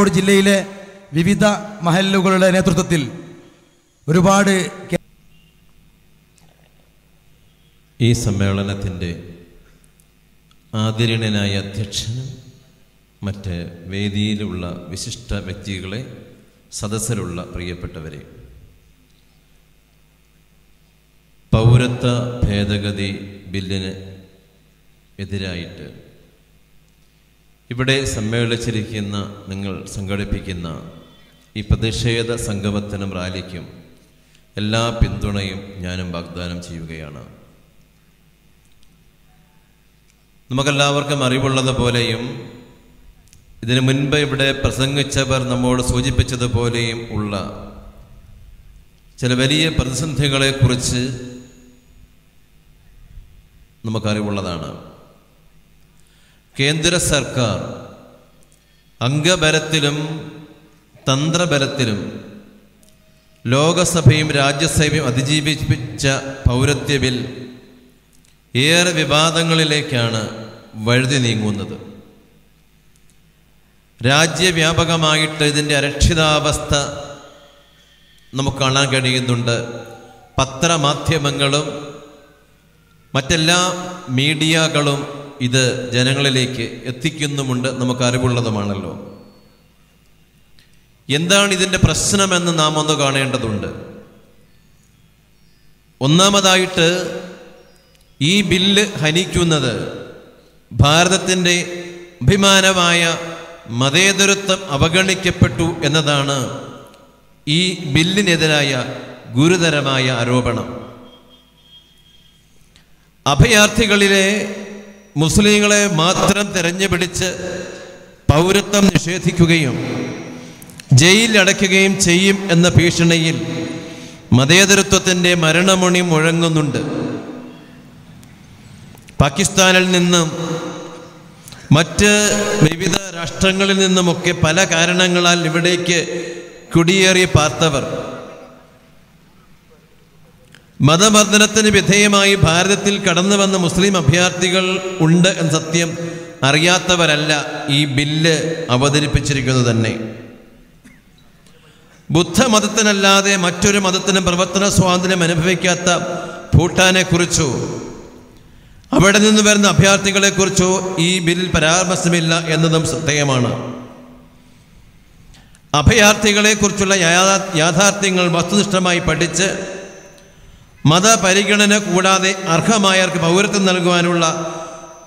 കോഴിക്കോട് ജില്ലയിലെ വിവിധ മഹല്ലുകളുടെ നേതൃത്വത്തിൽ ഒരുപാട് ഈ സമ്മേളനത്തിന്റെ ആദരണീയനായ അധ്യക്ഷനും മറ്റ് വേദിയിലുള്ള വിശിഷ്ട വ്യക്തികളെ സദസ്സിലുള്ള പ്രിയപ്പെട്ടവരെ പൗരത്വ ഭേദഗതി ബില്ലിന് എതിരായിട്ട് ഇവിടെ സമ്മേളിച്ചിരിക്കുന്ന നിങ്ങൾ സംഘടിപ്പിക്കുന്ന ഈ പ്രതിഷേധ സംഗമത്തിനും റാലിക്കും എല്ലാ പിന്തുണയും ഞാനും വാഗ്ദാനം ചെയ്യുകയാണ്. നമുക്കെല്ലാവർക്കും അറിവുള്ളതുപോലെയും ഇതിനു മുൻപ് ഇവിടെ പ്രസംഗിച്ചവർ നമ്മോട് സൂചിപ്പിച്ചതുപോലെയും ഉള്ള ചില വലിയ പ്രതിസന്ധികളെക്കുറിച്ച് നമുക്കറിവുള്ളതാണ്. കേന്ദ്ര സർക്കാർ അംഗബലത്തിലും തന്ത്രബലത്തിലും ലോകസഭയും രാജ്യസഭയും അതിജീവിപ്പിച്ച പൗരത്വ ബിൽ ഏറെ വിവാദങ്ങളിലേക്കാണ് വഴുതി നീങ്ങുന്നത്. രാജ്യവ്യാപകമായിട്ട് ഇതിന്റെ അരക്ഷിതാവസ്ഥ നമുക്ക് കാണാൻ കഴിയുന്നുണ്ട്. പത്രമാധ്യമങ്ങളും മറ്റെല്ലാ മീഡിയകളും ഇത് ജനങ്ങളിലേക്ക് എത്തിക്കുന്നുമുണ്ട് നമുക്ക് അറിവുള്ളതുമാണല്ലോ എന്താണ് ഇതിന്റെ പ്രശ്നമെന്ന് നാം ഒന്ന് കാണേണ്ടതുണ്ട്. ഒന്നാമതായിട്ട് ഈ ബില്ല് ഹനിക്കുന്നത് ഭാരതത്തിന്റെ അഭിമാനമായ മതേതരത്വം അവഗണിക്കപ്പെട്ടു എന്നതാണ് ഈ ബില്ലിനെതിരായ ഗുരുതരമായ ആരോപണം. അഭയാർത്ഥികളിലെ മുസ്ലിങ്ങളെ മാത്രം തിരഞ്ഞുപിടിച്ച് പൗരത്വം നിഷേധിക്കുകയും ജയിലിലടയ്ക്കുകയും ചെയ്യും എന്ന ഭീഷണിയിൽ മതേതരത്വത്തിന്റെ മരണമൊണി മുഴങ്ങുന്നുണ്ട്. പാകിസ്ഥാനിൽ നിന്നും മറ്റ് വിവിധ രാഷ്ട്രങ്ങളിൽ നിന്നുമൊക്കെ പല കാരണങ്ങളാൽ ഇവിടേക്ക് കുടിയേറി പാർത്തവർ മതമർദ്ദനത്തിന് വിധേയമായി ഭാരതത്തിൽ കടന്നു വന്ന മുസ്ലിം അഭയാർത്ഥികൾ ഉണ്ട് എന്ന സത്യം അറിയാത്തവരല്ല ഈ ബില്ല് അവതരിപ്പിച്ചിരിക്കുന്നത് തന്നെ. ബുദ്ധമതത്തിനല്ലാതെ മറ്റൊരു മതത്തിനും പ്രവർത്തന സ്വാതന്ത്ര്യം അനുഭവിക്കാത്ത ഭൂട്ടാനെ കുറിച്ചോ അവിടെ നിന്ന് വരുന്ന അഭയാർത്ഥികളെക്കുറിച്ചോ ഈ ബില്ലിൽ പരാമർശമില്ല എന്നതും ശ്രദ്ധേയമാണ്. അഭയാർത്ഥികളെക്കുറിച്ചുള്ള യാഥാ- യാഥാർത്ഥ്യങ്ങൾ വസ്തുനിഷ്ഠമായി പഠിച്ച് മതപരിഗണന കൂടാതെ അർഹമായവർക്ക് പൗരത്വം നൽകുവാനുള്ള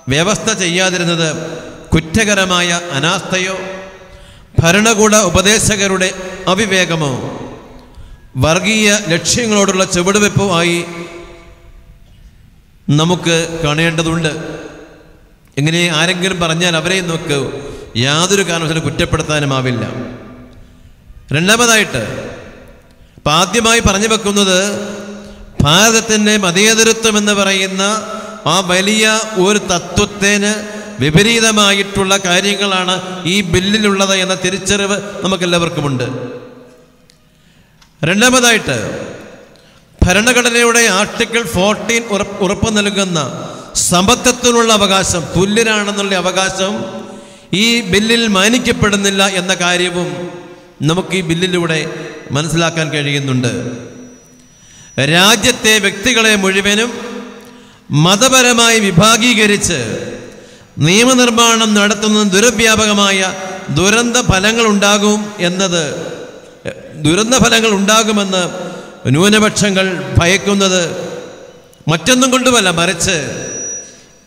വ്യവസ്ഥ ചെയ്യാതിരുന്നത് കുറ്റകരമായ അനാസ്ഥയോ ഭരണകൂട ഉപദേശകരുടെ അവിവേകമോ? വർഗീയ ലക്ഷ്യങ്ങളോടുള്ള ചുവടുവെപ്പോ ആയി നമുക്ക് കാണേണ്ടതുണ്ട്. ഇങ്ങനെ ആരെങ്കിലും പറഞ്ഞാൽ അവരെ നമുക്ക് യാതൊരു കാരണവശാലും കുറ്റപ്പെടുത്താനുമാവില്ല രണ്ടാമതായിട്ട് ഇപ്പം ആദ്യമായി പറഞ്ഞു വെക്കുന്നത് ഭാരതത്തിന്റെ മതേതരത്വം എന്ന് പറയുന്ന ആ വലിയ ഒരു തത്വത്തിന് വിപരീതമായിട്ടുള്ള കാര്യങ്ങളാണ് ഈ ബില്ലിലുള്ളത് എന്ന തിരിച്ചറിവ് നമുക്കെല്ലാവർക്കുമുണ്ട്. രണ്ടാമതായിട്ട് ഭരണഘടനയുടെ ആർട്ടിക്കിൾ ഫോർട്ടീൻ ഉറപ്പ് നൽകുന്ന സമത്വത്തിനുള്ള അവകാശം തുല്യരാണെന്നുള്ള അവകാശം ഈ ബില്ലിൽ മാനിക്കപ്പെടുന്നില്ല എന്ന കാര്യവും നമുക്ക് ഈ ബില്ലിലൂടെ മനസ്സിലാക്കാൻ കഴിയുന്നുണ്ട്. രാജ്യത്തെ വ്യക്തികളെ മുഴുവനും മതപരമായി വിഭാഗീകരിച്ച് നിയമനിർമ്മാണം നടത്തുന്ന ദുരവ്യാപകമായ ദുരന്ത ഫലങ്ങൾ ഉണ്ടാകും എന്നത് ദുരന്ത ഫലങ്ങൾ ഉണ്ടാകുമെന്ന് ന്യൂനപക്ഷങ്ങൾ ഭയക്കുന്നത് മറ്റൊന്നും കൊണ്ടുമല്ല മറിച്ച്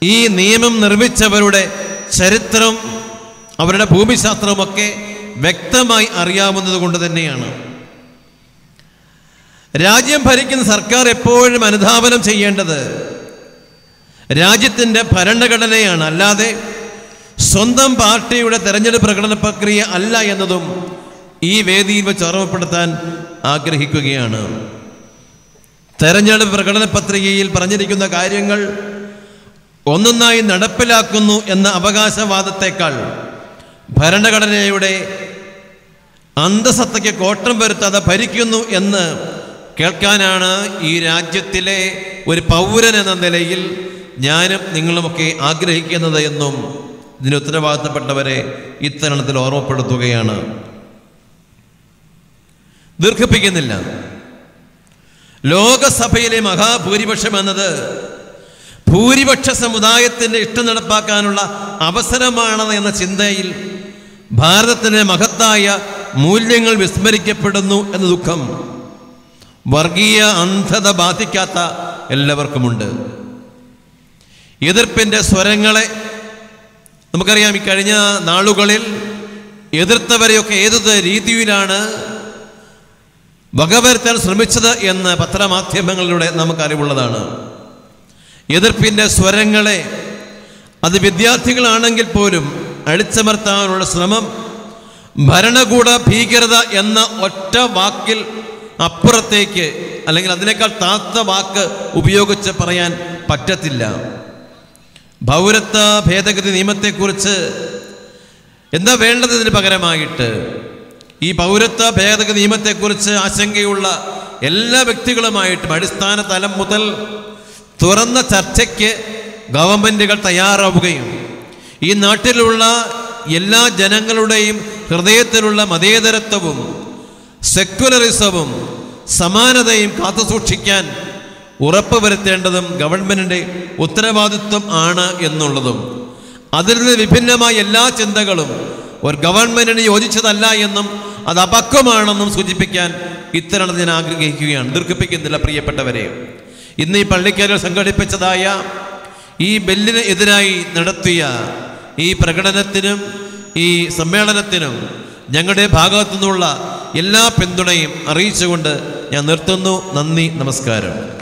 ഈ നിയമം നിർമ്മിച്ചവരുടെ ചരിത്രം അവരുടെ ഭൂമിശാസ്ത്രമൊക്കെ വ്യക്തമായി അറിയാവുന്നത് കൊണ്ട് തന്നെയാണ്. രാജ്യം ഭരിക്കുന്ന സർക്കാർ എപ്പോഴും അനുധാപനം ചെയ്യേണ്ടത് രാജ്യത്തിന്റെ ഭരണഘടനയാണ്. അല്ലാതെ സ്വന്തം പാർട്ടിയുടെ തെരഞ്ഞെടുപ്പ് പ്രകടന പ്രക്രിയ അല്ല എന്നതും ഈ വേദിയിൽ വെച്ച് ഓർമ്മപ്പെടുത്താൻ ആഗ്രഹിക്കുകയാണ്. തെരഞ്ഞെടുപ്പ് പ്രകടന പത്രികയിൽ പറഞ്ഞിരിക്കുന്ന കാര്യങ്ങൾ ഒന്നൊന്നായി നടപ്പിലാക്കുന്നു എന്ന അവകാശവാദത്തെക്കാൾ ഭരണഘടനയുടെ അന്തസത്തയ്ക്ക് കോട്ടം വരുത്താതെ ഭരിക്കുന്നു എന്ന് കേൾക്കാനാണ് ഈ രാജ്യത്തിലെ ഒരു പൗരൻ എന്ന നിലയിൽ ഞാനും നിങ്ങളുമൊക്കെ ആഗ്രഹിക്കുന്നത് എന്നും ഇതിന് ഉത്തരവാദിത്തപ്പെട്ടവരെ ഇത്തരണത്തിൽ ഓർമ്മപ്പെടുത്തുകയാണ്. ദീർഘിപ്പിക്കുന്നില്ല. ലോകസഭയിലെ മഹാഭൂരിപക്ഷം എന്നത് ഭൂരിപക്ഷ സമുദായത്തിന്റെ ഇഷ്ടം നടപ്പാക്കാനുള്ള അവസരമാണ് എന്ന ചിന്തയിൽ ഭാരതത്തിന്റെ മഹത്തായ മൂല്യങ്ങൾ വിസ്മരിക്കപ്പെടുന്നു എന്ന ദുഃഖം. വർഗീയ അന്ധത ബാധിക്കാത്ത എല്ലാവർക്കുമുണ്ട്. എതിർപ്പിന്റെ സ്വരങ്ങളെ നമുക്കറിയാം ഈ കഴിഞ്ഞ നാളുകളിൽ എതിർത്തവരെയൊക്കെ ഏത് രീതിയിലാണ് വകവരുത്താൻ ശ്രമിച്ചത് എന്ന് പത്രമാധ്യമങ്ങളിലൂടെ നമുക്ക് അറിവുള്ളതാണ് എതിർപ്പിന്റെ സ്വരങ്ങളെ അത് വിദ്യാർത്ഥികളാണെങ്കിൽ പോലും അടിച്ചമർത്താനുള്ള ശ്രമം ഭരണകൂട ഭീകരത എന്ന ഒറ്റ വാക്കിൽ അപ്പുറത്തേക്ക് അല്ലെങ്കിൽ അതിനേക്കാൾ താത്ത വാക്ക് ഉപയോഗിച്ച് പറയാൻ പറ്റത്തില്ല. പൗരത്വ ഭേദഗതി നിയമത്തെക്കുറിച്ച് എന്താ വേണ്ടത് ഇതിന് പകരമായിട്ട്? ഈ പൗരത്വ ഭേദഗതി നിയമത്തെക്കുറിച്ച് ആശങ്കയുള്ള എല്ലാ വ്യക്തികളുമായിട്ടും അടിസ്ഥാന തലം മുതൽ തുറന്ന ചർച്ചയ്ക്ക് ഗവൺമെന്റുകൾ തയ്യാറാവുകയും ഈ നാട്ടിലുള്ള എല്ലാ ജനങ്ങളുടെയും ഹൃദയത്തിലുള്ള മതേതരത്വവും സെക്യുലറിസവും സമാനതയും കാത്തുസൂക്ഷിക്കാൻ ഉറപ്പ് വരുത്തേണ്ടതും ഗവൺമെന്റിന്റെ ഉത്തരവാദിത്വം ആണ് എന്നുള്ളതും അതിൽ നിന്ന് വിഭിന്നമായ എല്ലാ ചിന്തകളും ഒരു ഗവൺമെന്റിന് യോജിച്ചതല്ല എന്നും അത് അപക്വമാണെന്നും സൂചിപ്പിക്കാൻ ഇത്തരണത് ഞാൻ ആഗ്രഹിക്കുകയാണ്. ദീർഘിപ്പിക്കുന്നില്ല പ്രിയപ്പെട്ടവരെ. ഇന്ന് ഈ പള്ളിക്കാരിൽ സംഘടിപ്പിച്ചതായ ഈ ബില്ലിന് എതിരായി നടത്തിയ ഈ പ്രകടനത്തിനും ഈ സമ്മേളനത്തിനും ഞങ്ങളുടെ ഭാഗത്തു നിന്നുള്ള എല്ലാ പിന്തുണയും അറിയിച്ചുകൊണ്ട് ഞാൻ നിർത്തുന്നു. നന്ദി നമസ്കാരം.